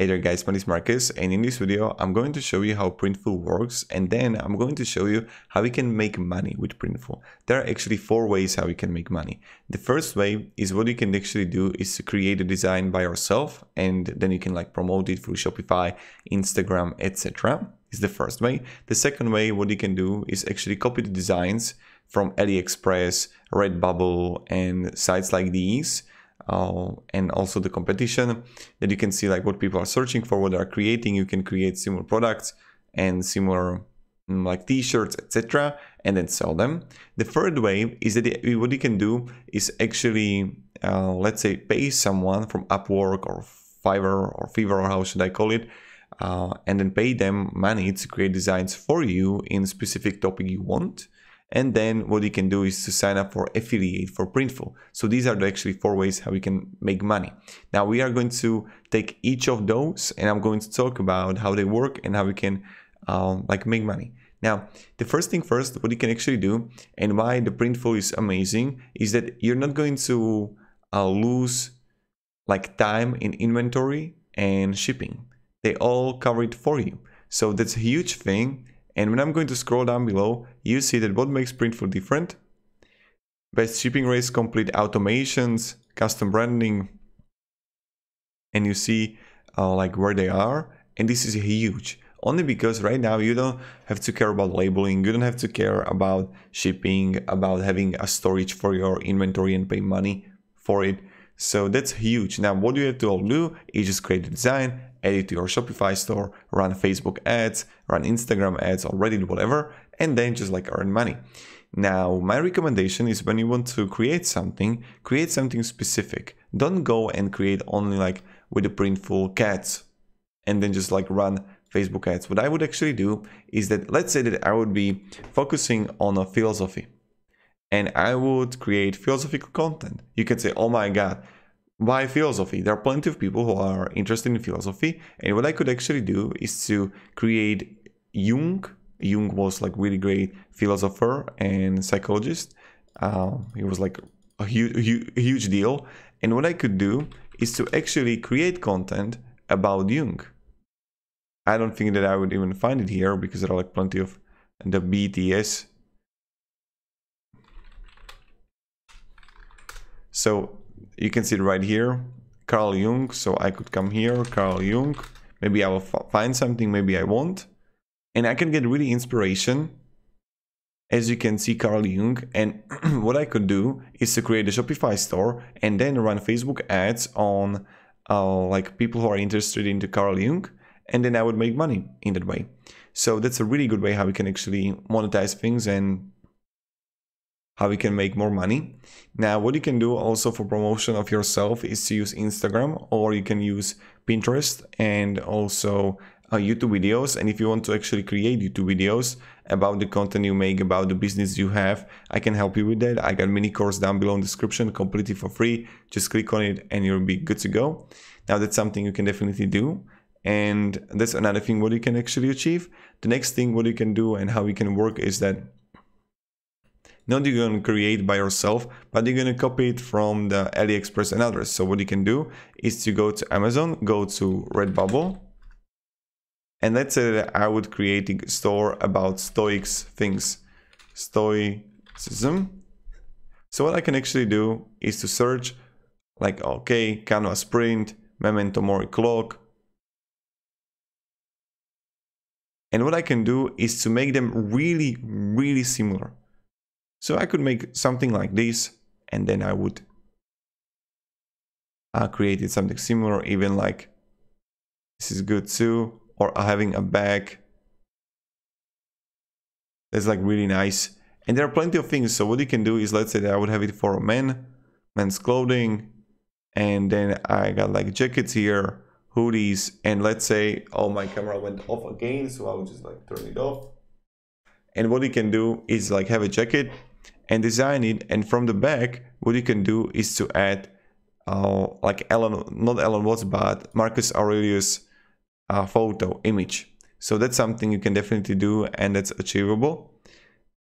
Hey there guys, my name is Marcus and in this video I'm going to show you how Printful works and then I'm going to show you how we can make money with Printful. There are actually four ways how we can make money. The first way is what you can actually do is to create a design by yourself and then you can like promote it through Shopify, Instagram, etc. is the first way. The second way what you can do is actually copy the designs from AliExpress, Redbubble and sites like these uh, and also the competition that you can see like what people are searching for, what they are creating. You can create similar products and similar mm, like t-shirts, etc., and then sell them. The third way is that what you can do is actually, uh, let's say, pay someone from Upwork or Fiverr or Fiverr, or how should I call it, uh, and then pay them money to create designs for you in specific topic you want and then what you can do is to sign up for affiliate for Printful. So these are actually four ways how we can make money. Now we are going to take each of those and I'm going to talk about how they work and how we can um, like make money. Now, the first thing first, what you can actually do and why the Printful is amazing is that you're not going to uh, lose like time in inventory and shipping. They all cover it for you. So that's a huge thing and when I'm going to scroll down below, you see that what makes Printful different? Best shipping rates, complete automations, custom branding, and you see uh, like where they are. And this is huge only because right now you don't have to care about labeling, you don't have to care about shipping, about having a storage for your inventory and pay money for it. So that's huge. Now, what you have to all do is just create a design, add it to your Shopify store, run Facebook ads, run Instagram ads or Reddit, whatever, and then just like earn money. Now, my recommendation is when you want to create something, create something specific. Don't go and create only like with the printful cats and then just like run Facebook ads. What I would actually do is that let's say that I would be focusing on a philosophy and I would create philosophical content. You can say, oh my God, why philosophy? There are plenty of people who are interested in philosophy. And what I could actually do is to create Jung. Jung was like really great philosopher and psychologist. Uh, he was like a huge, huge deal. And what I could do is to actually create content about Jung. I don't think that I would even find it here because there are like plenty of the BTS So you can see it right here, Carl Jung. So I could come here, Carl Jung. Maybe I will find something, maybe I won't. And I can get really inspiration. As you can see, Carl Jung. And what I could do is to create a Shopify store and then run Facebook ads on uh, like people who are interested into Carl Jung. And then I would make money in that way. So that's a really good way how we can actually monetize things and how you can make more money. Now, what you can do also for promotion of yourself is to use Instagram or you can use Pinterest and also uh, YouTube videos. And if you want to actually create YouTube videos about the content you make, about the business you have, I can help you with that. I got mini course down below in description, completely for free. Just click on it and you'll be good to go. Now that's something you can definitely do. And that's another thing what you can actually achieve. The next thing what you can do and how you can work is that not you're going to create by yourself, but you're going to copy it from the AliExpress and others. So what you can do is to go to Amazon, go to Redbubble, and let's say that I would create a store about Stoics things, Stoicism. So what I can actually do is to search like, okay, Canvas print, Memento Mori clock. And what I can do is to make them really, really similar. So I could make something like this and then I would uh, create something similar, even like this is good too, or having a bag. That's like really nice. And there are plenty of things. So what you can do is let's say that I would have it for men, men's clothing, and then I got like jackets here, hoodies, and let's say, oh, my camera went off again, so I'll just like turn it off. And what you can do is like have a jacket and design it. And from the back, what you can do is to add uh, like Alan, not Alan Watts, but Marcus Aurelius uh, photo image. So that's something you can definitely do and that's achievable.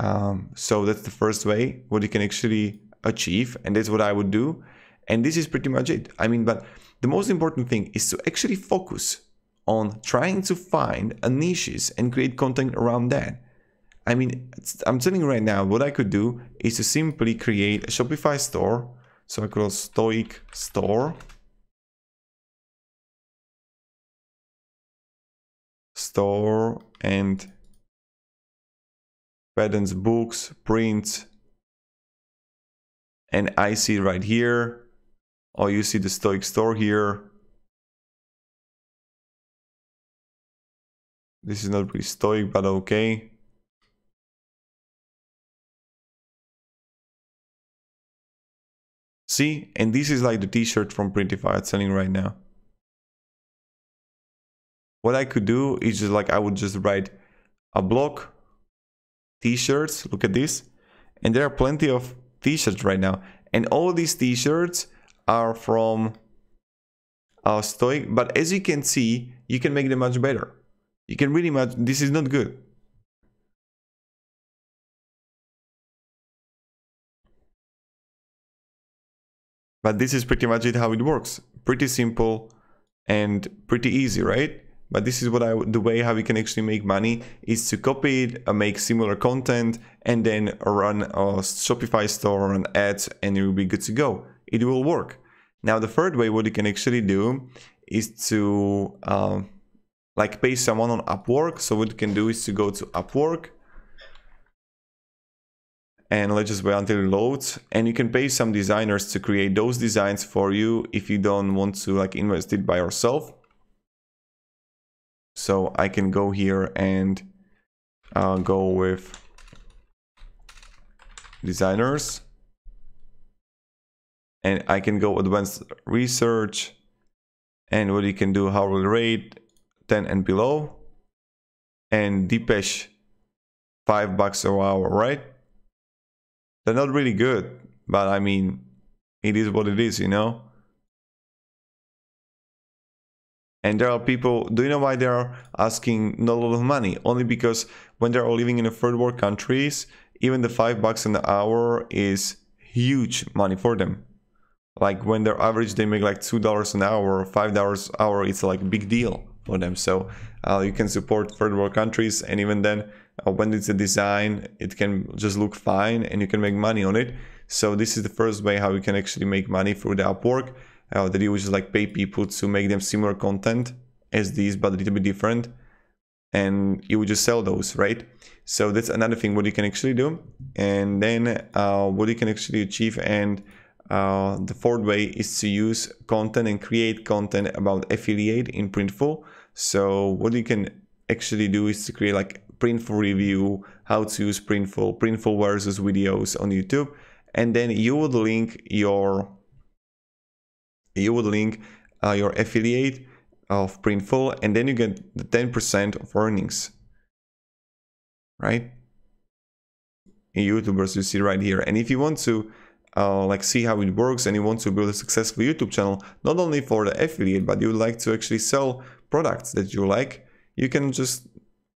Um, so that's the first way what you can actually achieve and that's what I would do. And this is pretty much it. I mean, but the most important thing is to actually focus on trying to find a niches and create content around that. I mean, I'm telling you right now, what I could do is to simply create a Shopify store. So I call Stoic Store. Store and patterns, books, prints. And I see right here, or you see the Stoic Store here. This is not really Stoic, but okay. See, and this is like the t-shirt from Printify selling right now. What I could do is just like I would just write a block t-shirts, look at this, and there are plenty of t-shirts right now. And all these t-shirts are from uh, Stoic, but as you can see, you can make them much better. You can really much, this is not good. But this is pretty much it how it works. Pretty simple and pretty easy, right? But this is what I the way how we can actually make money is to copy it, uh, make similar content, and then run a Shopify store, run ads, and it will be good to go. It will work. Now the third way, what you can actually do is to uh, like pay someone on Upwork. So what you can do is to go to Upwork and let's just wait until it loads. And you can pay some designers to create those designs for you if you don't want to like invest it by yourself. So I can go here and uh, go with designers. And I can go advanced research. And what you can do hourly rate 10 and below. And Depesh 5 bucks an hour right they're not really good, but I mean, it is what it is, you know? And there are people, do you know why they are asking not a lot of money? Only because when they're living in a third world countries, even the five bucks an hour is huge money for them. Like when they're average, they make like two dollars an hour, five dollars an hour. It's like a big deal for them. So uh, you can support third world countries, and even then, when it's a design it can just look fine and you can make money on it. So this is the first way how you can actually make money through the upwork uh, that you just like pay people to make them similar content as these but a little bit different. And you would just sell those right? So that's another thing what you can actually do. And then uh, what you can actually achieve and uh, the fourth way is to use content and create content about affiliate in printful. So what you can actually do is to create like Printful review, how to use Printful, Printful versus videos on YouTube, and then you would link your you would link uh, your affiliate of Printful, and then you get the 10% of earnings, right? YouTubers, you see right here. And if you want to uh, like see how it works and you want to build a successful YouTube channel, not only for the affiliate, but you would like to actually sell products that you like, you can just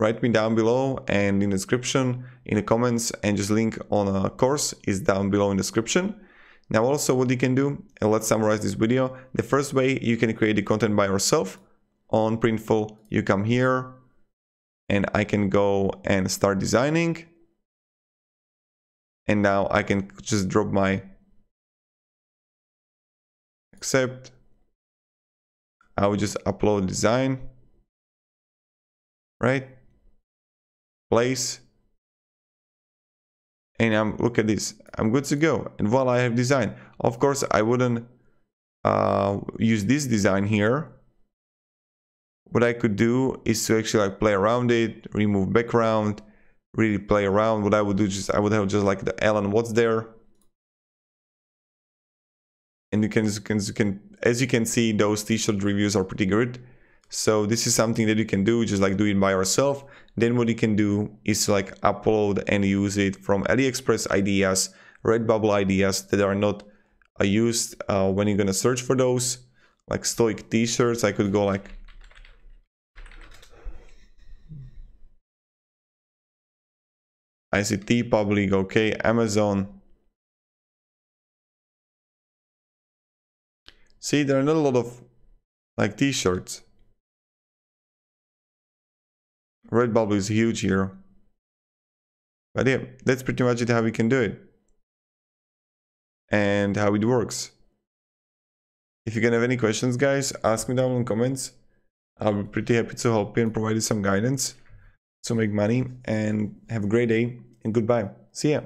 write me down below and in the description, in the comments, and just link on a course is down below in the description. Now also what you can do, and let's summarize this video. The first way you can create the content by yourself on Printful, you come here and I can go and start designing. And now I can just drop my accept. I will just upload design, right? Place. And I'm look at this. I'm good to go. And voila I have design. Of course I wouldn't uh, use this design here. What I could do is to actually like play around it remove background really play around. What I would do just I would have just like the Alan Watts there. And you can, you can, you can as you can see those t-shirt reviews are pretty good so this is something that you can do, just like do it by yourself. Then what you can do is like upload and use it from AliExpress ideas, Redbubble ideas that are not uh, used uh, when you're gonna search for those. Like Stoic t-shirts, I could go like ICT public, okay, Amazon. See, there are not a lot of like t-shirts. Redbubble is huge here. But yeah, that's pretty much it how we can do it. And how it works. If you can have any questions, guys, ask me down in comments. I'll be pretty happy to help you and provide you some guidance to make money. And have a great day and goodbye. See ya.